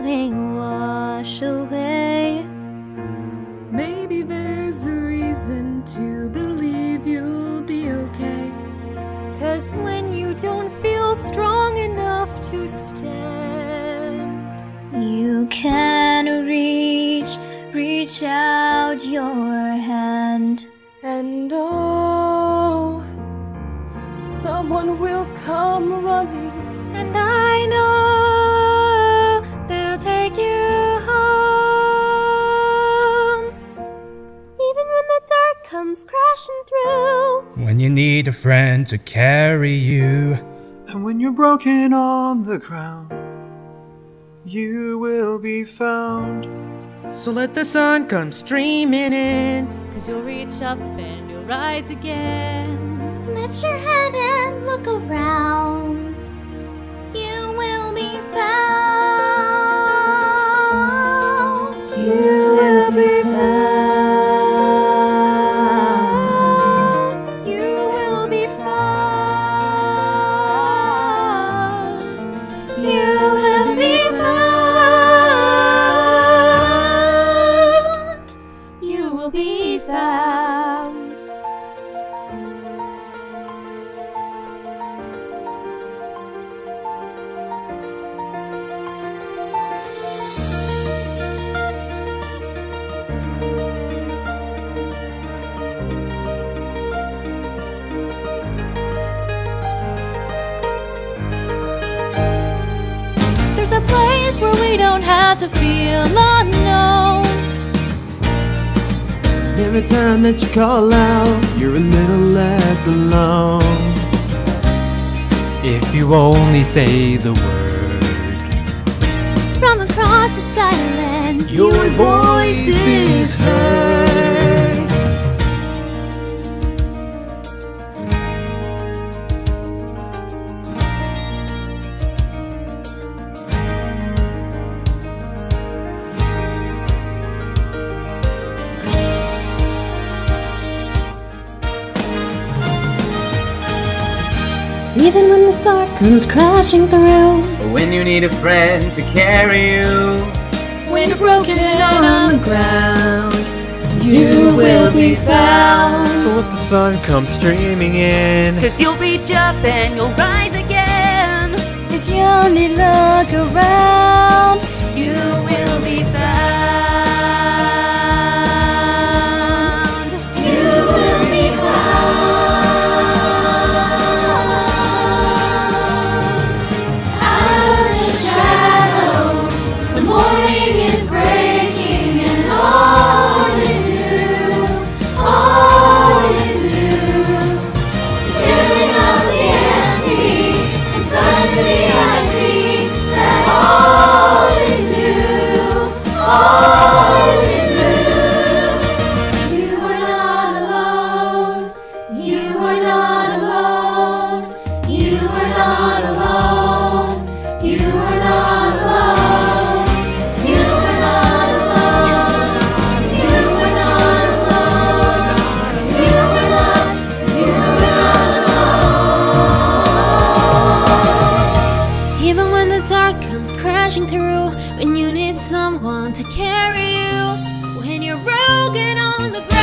Feeling wash away. Maybe there's a reason to believe you'll be okay. Cause when you don't feel strong enough to stand, you can reach, reach out your hand. And oh, someone will come running. And I know comes crashing through. When you need a friend to carry you. And when you're broken on the ground, you will be found. So let the sun come streaming in. Cause you'll reach up and you'll rise again. Lift your head and look around. We don't to feel unknown. Every time that you call out, you're a little less alone. If you only say the word, From across the silence, Your voice is heard. Even when the dark comes crashing through. When you need a friend to carry you. When you're broken on the ground, you will be found. so let the sun come streaming in. Cause you'll reach up and you'll rise again. If you only look All through, when you need someone to carry you, when you're broken on the ground.